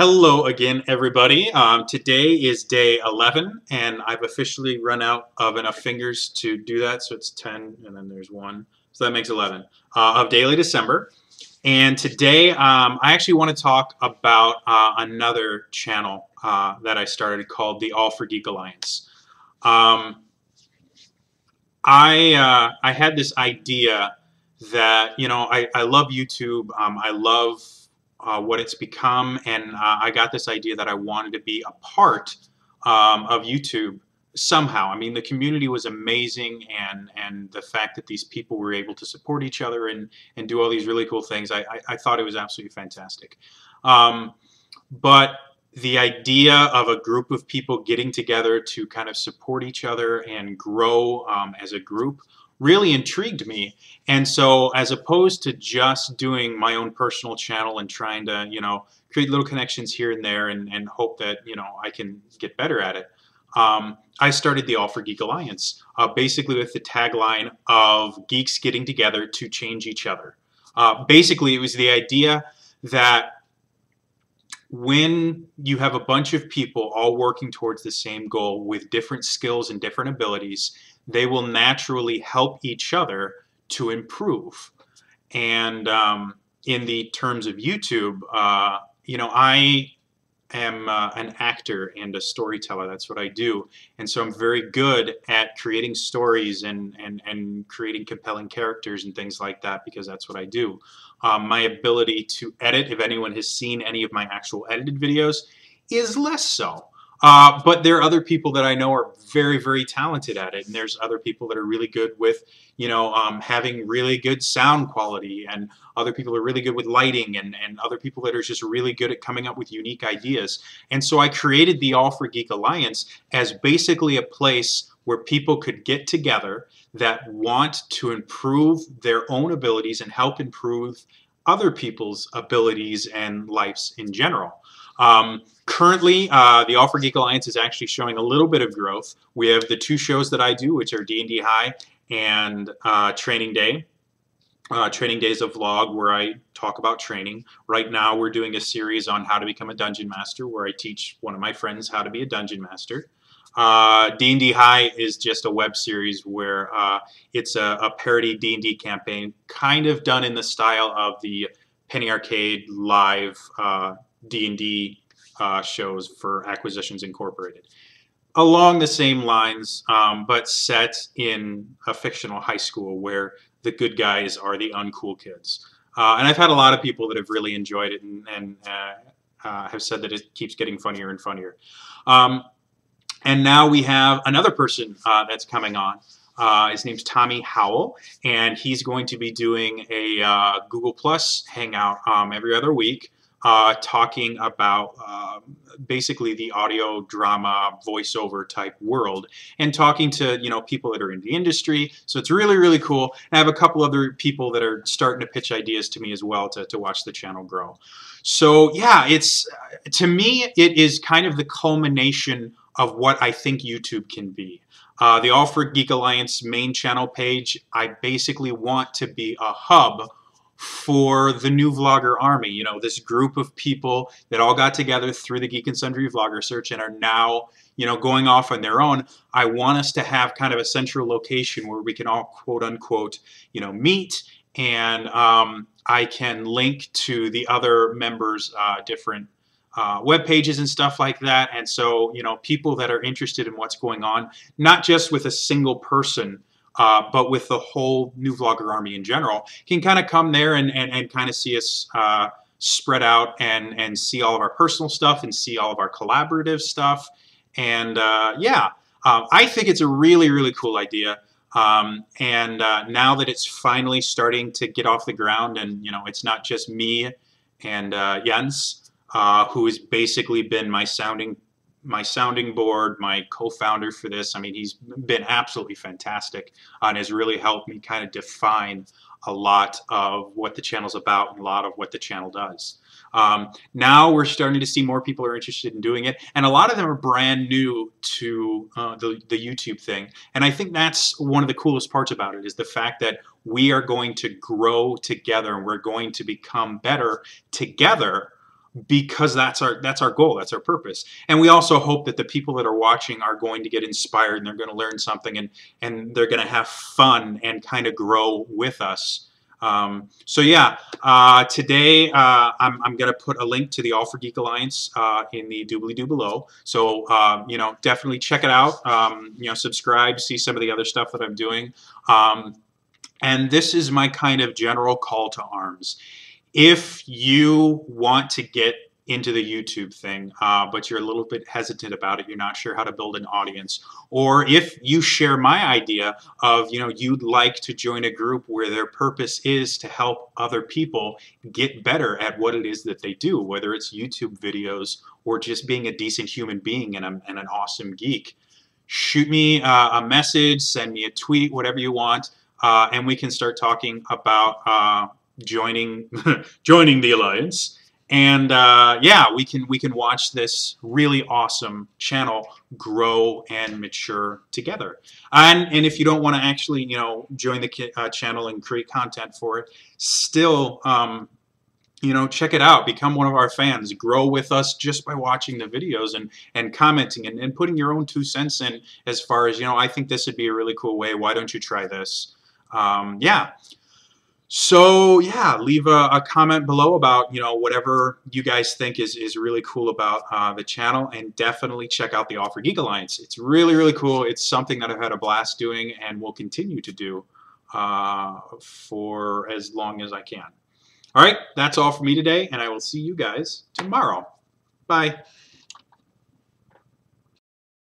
Hello again, everybody. Um, today is day 11, and I've officially run out of enough fingers to do that. So it's 10, and then there's one. So that makes 11 uh, of daily December. And today, um, I actually want to talk about uh, another channel uh, that I started called the All for Geek Alliance. Um, I uh, I had this idea that you know I, I love YouTube. Um, I love uh, what it's become, and uh, I got this idea that I wanted to be a part um, of YouTube somehow. I mean, the community was amazing, and and the fact that these people were able to support each other and and do all these really cool things, I I, I thought it was absolutely fantastic. Um, but the idea of a group of people getting together to kind of support each other and grow um, as a group really intrigued me. And so as opposed to just doing my own personal channel and trying to, you know, create little connections here and there and, and hope that, you know, I can get better at it, um, I started the All for Geek Alliance, uh, basically with the tagline of geeks getting together to change each other. Uh, basically, it was the idea that when you have a bunch of people all working towards the same goal with different skills and different abilities, they will naturally help each other to improve. And um, in the terms of YouTube, uh, you know, I am uh, an actor and a storyteller. That's what I do. And so I'm very good at creating stories and, and, and creating compelling characters and things like that because that's what I do. Um, my ability to edit, if anyone has seen any of my actual edited videos, is less so. Uh, but there are other people that I know are very, very talented at it, and there's other people that are really good with, you know, um, having really good sound quality, and other people are really good with lighting, and, and other people that are just really good at coming up with unique ideas. And so I created the All for Geek Alliance as basically a place where people could get together that want to improve their own abilities and help improve other people's abilities and lives in general. Um, currently, uh, the All for Geek Alliance is actually showing a little bit of growth. We have the two shows that I do, which are D&D High and uh, Training Day. Uh, training Day is a vlog where I talk about training. Right now, we're doing a series on how to become a dungeon master, where I teach one of my friends how to be a dungeon master. Uh, D&D High is just a web series where uh, it's a, a parody D&D campaign, kind of done in the style of the Penny Arcade live uh, D&D uh, shows for Acquisitions Incorporated. Along the same lines, um, but set in a fictional high school where the good guys are the uncool kids. Uh, and I've had a lot of people that have really enjoyed it and, and uh, uh have said that it keeps getting funnier and funnier. Um, and now we have another person uh, that's coming on. Uh, his name's Tommy Howell, and he's going to be doing a uh, Google Plus Hangout um, every other week uh, talking about uh, basically the audio drama voiceover type world and talking to you know people that are in the industry. So it's really really cool. And I have a couple other people that are starting to pitch ideas to me as well to, to watch the channel grow. So yeah it's to me it is kind of the culmination of what I think YouTube can be. Uh, the All for Geek Alliance main channel page I basically want to be a hub for the new vlogger army. You know, this group of people that all got together through the Geek and Sundry vlogger search and are now, you know, going off on their own. I want us to have kind of a central location where we can all quote unquote, you know, meet and um, I can link to the other members' uh, different uh, web pages and stuff like that. And so, you know, people that are interested in what's going on, not just with a single person, uh, but with the whole new vlogger army in general, can kind of come there and, and, and kind of see us uh, spread out and, and see all of our personal stuff and see all of our collaborative stuff. And uh, yeah, um, I think it's a really, really cool idea. Um, and uh, now that it's finally starting to get off the ground and, you know, it's not just me and uh, Jens, uh, who has basically been my sounding my sounding board, my co-founder for this. I mean, he's been absolutely fantastic and has really helped me kind of define a lot of what the channel's about and a lot of what the channel does. Um, now we're starting to see more people are interested in doing it, and a lot of them are brand new to uh, the, the YouTube thing. And I think that's one of the coolest parts about it is the fact that we are going to grow together and we're going to become better together because that's our that's our goal that's our purpose. And we also hope that the people that are watching are going to get inspired and they're going to learn something and and they're going to have fun and kind of grow with us. Um, so yeah uh, today uh, I'm, I'm going to put a link to the all for geek alliance uh, in the doobly doo below. So um, you know definitely check it out. Um, you know subscribe see some of the other stuff that i'm doing. Um, and this is my kind of general call to arms if you want to get into the YouTube thing, uh, but you're a little bit hesitant about it, you're not sure how to build an audience, or if you share my idea of, you know, you'd like to join a group where their purpose is to help other people get better at what it is that they do, whether it's YouTube videos or just being a decent human being and, a, and an awesome geek, shoot me uh, a message, send me a tweet, whatever you want, uh, and we can start talking about uh, joining joining the alliance. And uh, yeah, we can we can watch this really awesome channel grow and mature together. And and if you don't want to actually you know join the uh, channel and create content for it, still um, you know check it out. Become one of our fans. Grow with us just by watching the videos and and commenting and, and putting your own two cents in as far as you know i think this would be a really cool way. Why don't you try this? Um, yeah so yeah, leave a, a, comment below about you know whatever you guys think is is really cool about uh, the channel, and definitely check out the All for Geek Alliance. It's really really cool. It's something that I've had a blast doing and will continue to do uh, for as long as I can. All right, that's all for me today, and I will see you guys tomorrow. Bye.